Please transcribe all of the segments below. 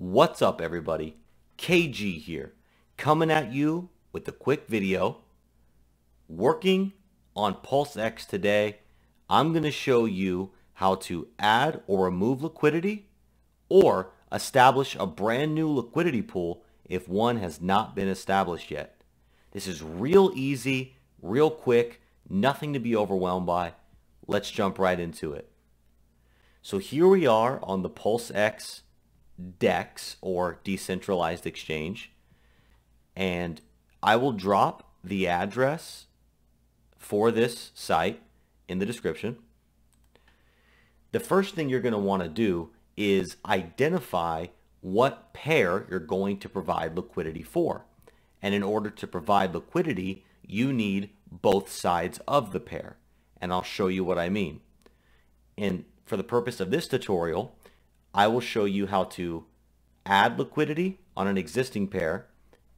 What's up everybody? KG here, coming at you with a quick video. Working on PulseX today, I'm going to show you how to add or remove liquidity or establish a brand new liquidity pool if one has not been established yet. This is real easy, real quick, nothing to be overwhelmed by. Let's jump right into it. So here we are on the PulseX DEX or decentralized exchange and I will drop the address for this site in the description. The first thing you're going to want to do is identify what pair you're going to provide liquidity for. And in order to provide liquidity, you need both sides of the pair. And I'll show you what I mean. And for the purpose of this tutorial, I will show you how to add liquidity on an existing pair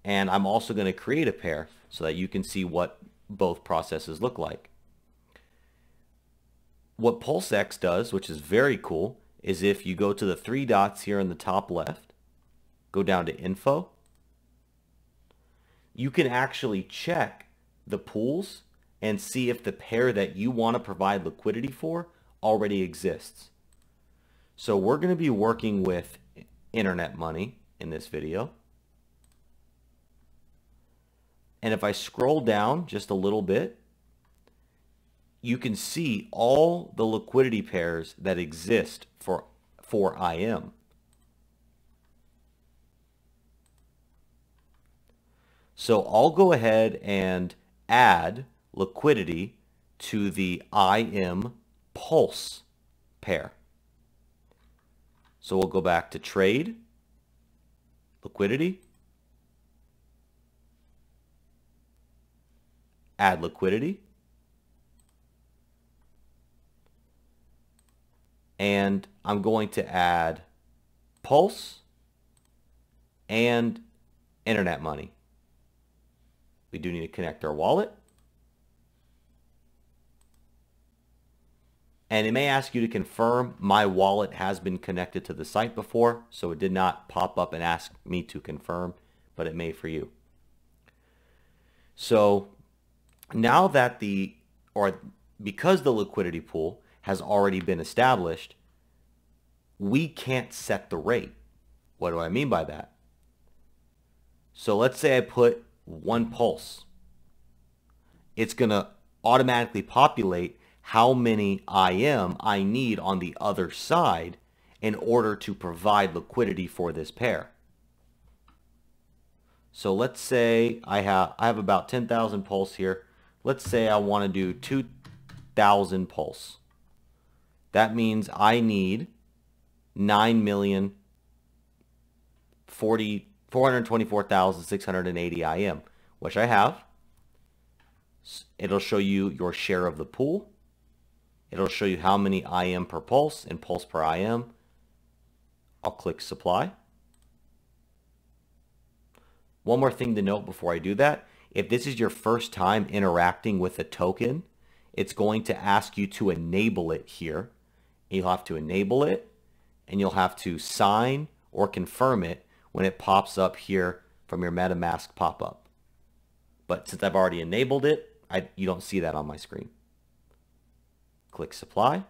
and I'm also going to create a pair so that you can see what both processes look like. What PulseX does, which is very cool, is if you go to the three dots here in the top left, go down to info, you can actually check the pools and see if the pair that you want to provide liquidity for already exists. So we're going to be working with internet money in this video. And if I scroll down just a little bit, you can see all the liquidity pairs that exist for, for IM. So I'll go ahead and add liquidity to the IM pulse pair. So we'll go back to trade, liquidity, add liquidity, and I'm going to add pulse and internet money. We do need to connect our wallet. And it may ask you to confirm my wallet has been connected to the site before so it did not pop up and ask me to confirm but it may for you. So now that the or because the liquidity pool has already been established we can't set the rate. What do I mean by that? So let's say I put one pulse. It's gonna automatically populate how many IM I need on the other side in order to provide liquidity for this pair. So let's say I have I have about 10,000 pulse here. Let's say I want to do 2,000 pulse. That means I need 9 million 40 424,680 IM, which I have. It'll show you your share of the pool. It'll show you how many IM per pulse and pulse per IM. I'll click supply. One more thing to note before I do that. If this is your first time interacting with a token, it's going to ask you to enable it here. You'll have to enable it and you'll have to sign or confirm it when it pops up here from your MetaMask pop-up. But since I've already enabled it, I, you don't see that on my screen click supply.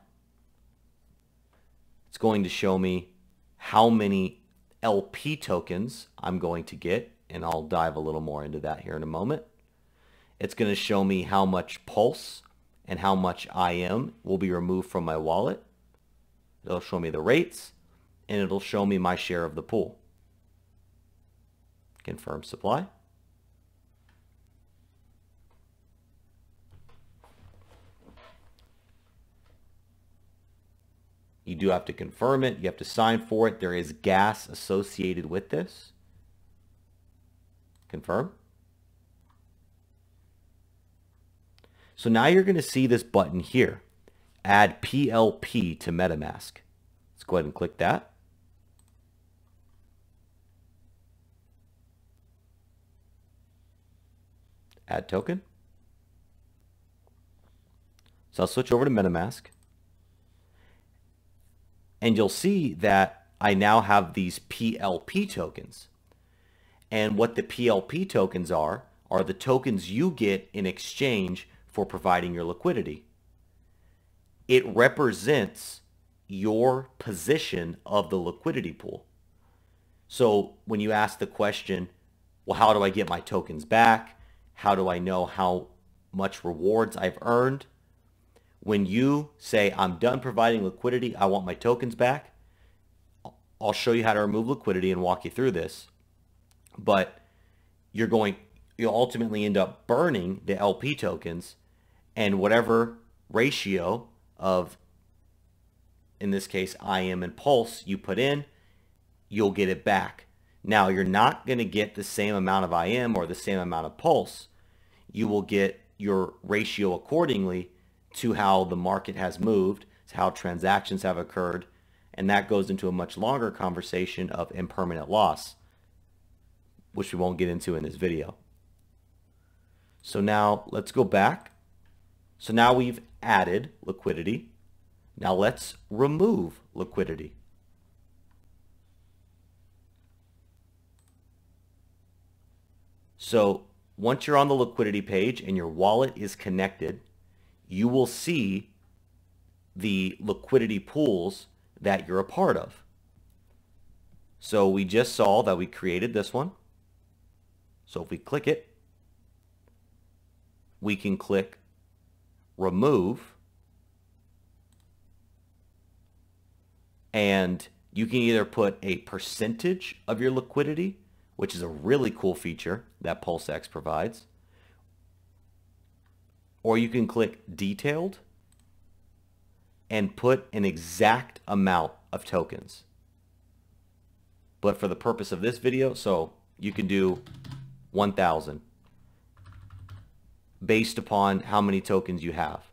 It's going to show me how many LP tokens I'm going to get, and I'll dive a little more into that here in a moment. It's going to show me how much Pulse and how much IM will be removed from my wallet. It'll show me the rates, and it'll show me my share of the pool. Confirm supply. You do have to confirm it. You have to sign for it. There is gas associated with this. Confirm. So now you're going to see this button here. Add PLP to MetaMask. Let's go ahead and click that. Add token. So I'll switch over to MetaMask and you'll see that I now have these PLP tokens. And what the PLP tokens are, are the tokens you get in exchange for providing your liquidity. It represents your position of the liquidity pool. So when you ask the question, well, how do I get my tokens back? How do I know how much rewards I've earned? When you say, I'm done providing liquidity, I want my tokens back, I'll show you how to remove liquidity and walk you through this. But you're going, you'll ultimately end up burning the LP tokens and whatever ratio of, in this case, IM and Pulse you put in, you'll get it back. Now, you're not going to get the same amount of IM or the same amount of Pulse. You will get your ratio accordingly to how the market has moved, to how transactions have occurred, and that goes into a much longer conversation of impermanent loss, which we won't get into in this video. So now let's go back. So now we've added liquidity. Now let's remove liquidity. So once you're on the liquidity page and your wallet is connected, you will see the liquidity pools that you're a part of. So we just saw that we created this one. So if we click it, we can click remove and you can either put a percentage of your liquidity, which is a really cool feature that PulseX provides, or you can click detailed and put an exact amount of tokens. But for the purpose of this video, so you can do 1,000 based upon how many tokens you have.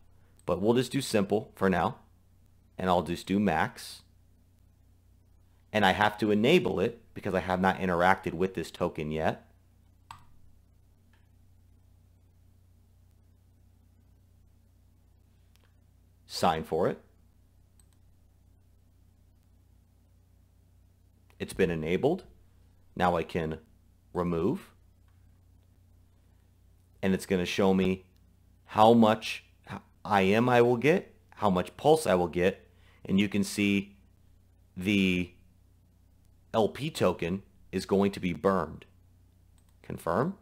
But we'll just do simple for now. And I'll just do max. And I have to enable it because I have not interacted with this token yet. Sign for it. It's been enabled. Now I can remove and it's going to show me how much IM I will get, how much pulse I will get, and you can see the LP token is going to be burned. Confirm.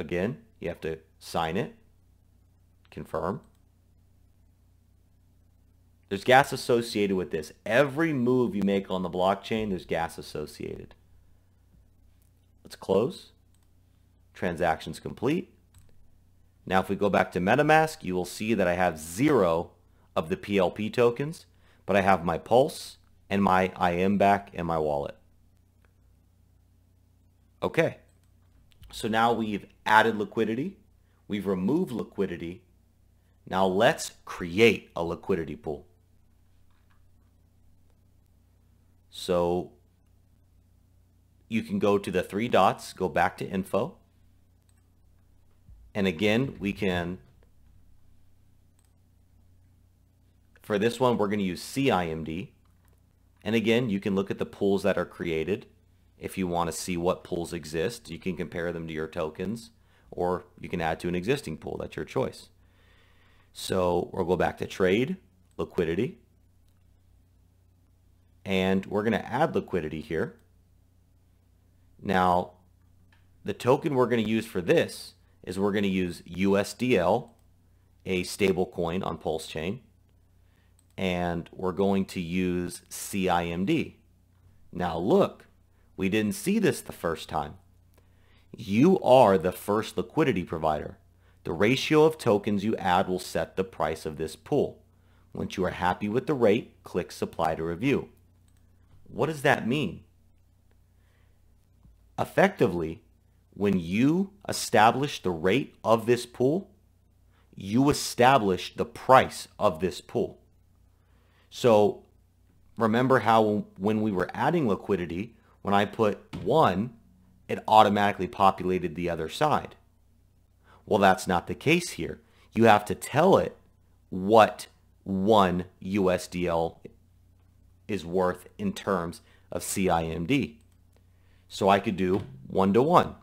Again, you have to sign it. Confirm. There's gas associated with this. Every move you make on the blockchain, there's gas associated. Let's close. Transactions complete. Now if we go back to MetaMask, you will see that I have zero of the PLP tokens, but I have my Pulse and my IM back and my wallet. Okay, so now we've added liquidity, we've removed liquidity. Now let's create a liquidity pool. So you can go to the three dots, go back to info. And again, we can, for this one, we're going to use CIMD. And again, you can look at the pools that are created. If you want to see what pools exist, you can compare them to your tokens, or you can add to an existing pool. That's your choice. So we'll go back to trade, liquidity and we're going to add liquidity here. Now, the token we're going to use for this is we're going to use USDL, a stable coin on Pulse Chain, and we're going to use CIMD. Now look, we didn't see this the first time. You are the first liquidity provider. The ratio of tokens you add will set the price of this pool. Once you are happy with the rate, click Supply to Review. What does that mean? Effectively, when you establish the rate of this pool, you establish the price of this pool. So remember how when we were adding liquidity, when I put one, it automatically populated the other side. Well, that's not the case here. You have to tell it what one USDL is worth in terms of CIMD. So I could do one to one.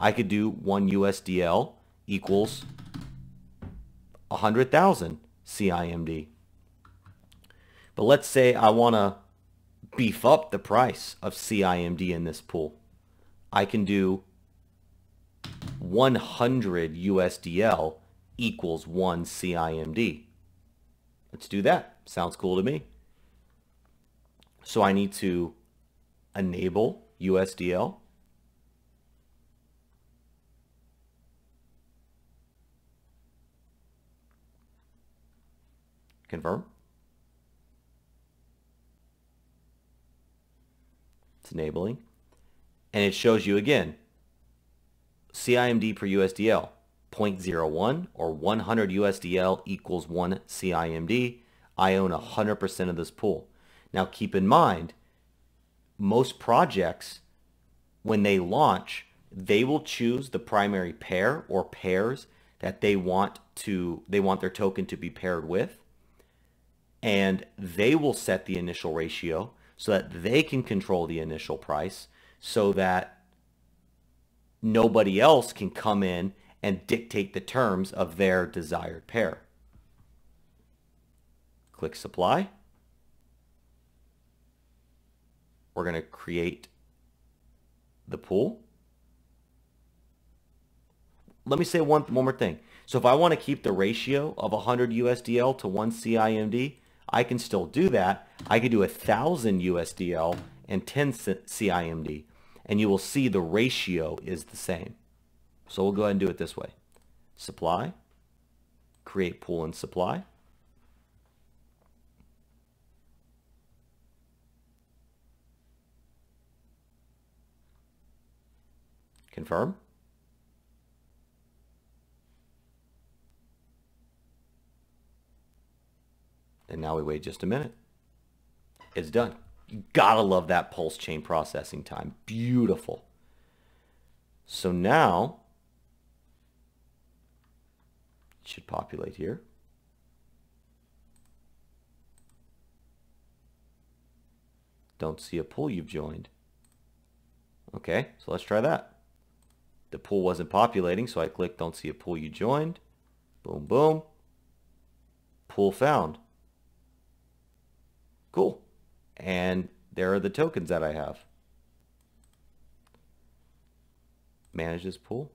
I could do one USDL equals 100,000 CIMD. But let's say I want to beef up the price of CIMD in this pool. I can do 100 USDL equals 1 CIMD. Let's do that. Sounds cool to me. So I need to enable USDL. Confirm. It's enabling. And it shows you again, CIMD per USDL, 0.01 or 100 USDL equals 1 CIMD. I own 100% of this pool. Now keep in mind, most projects, when they launch, they will choose the primary pair or pairs that they want to they want their token to be paired with and they will set the initial ratio so that they can control the initial price so that nobody else can come in and dictate the terms of their desired pair. Click supply. We're going to create the pool. Let me say one, one more thing. So if I want to keep the ratio of 100 USDL to 1 CIMD, I can still do that. I could do 1,000 USDL and 10 CIMD, and you will see the ratio is the same. So we'll go ahead and do it this way. Supply, create pool and supply. Confirm. And now we wait just a minute. It's done. You gotta love that pulse chain processing time. Beautiful. So now, it should populate here. Don't see a pool you've joined. Okay, so let's try that. The pool wasn't populating, so I click don't see a pool you joined. Boom, boom. Pool found. Cool. And there are the tokens that I have. Manage this pool.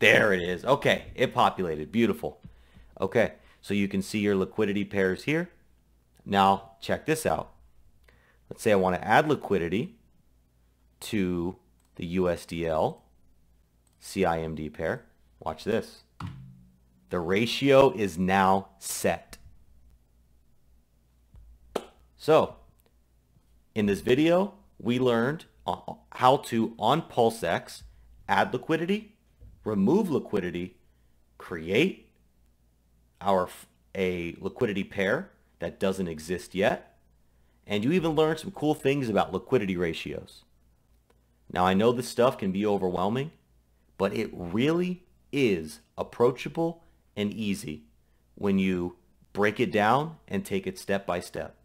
There it is. Okay, it populated. Beautiful. Okay, so you can see your liquidity pairs here. Now, check this out. Let's say I want to add liquidity to the USDL CIMD pair. Watch this. The ratio is now set. So, in this video, we learned how to, on PulseX, add liquidity, remove liquidity, create our a liquidity pair that doesn't exist yet, and you even learned some cool things about liquidity ratios. Now, I know this stuff can be overwhelming, but it really is approachable and easy when you break it down and take it step by step.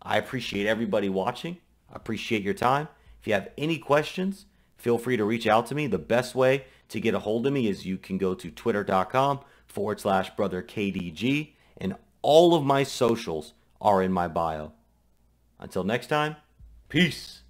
I appreciate everybody watching. I appreciate your time. If you have any questions, feel free to reach out to me. The best way to get a hold of me is you can go to twitter.com forward slash brother KDG and all of my socials are in my bio. Until next time, peace.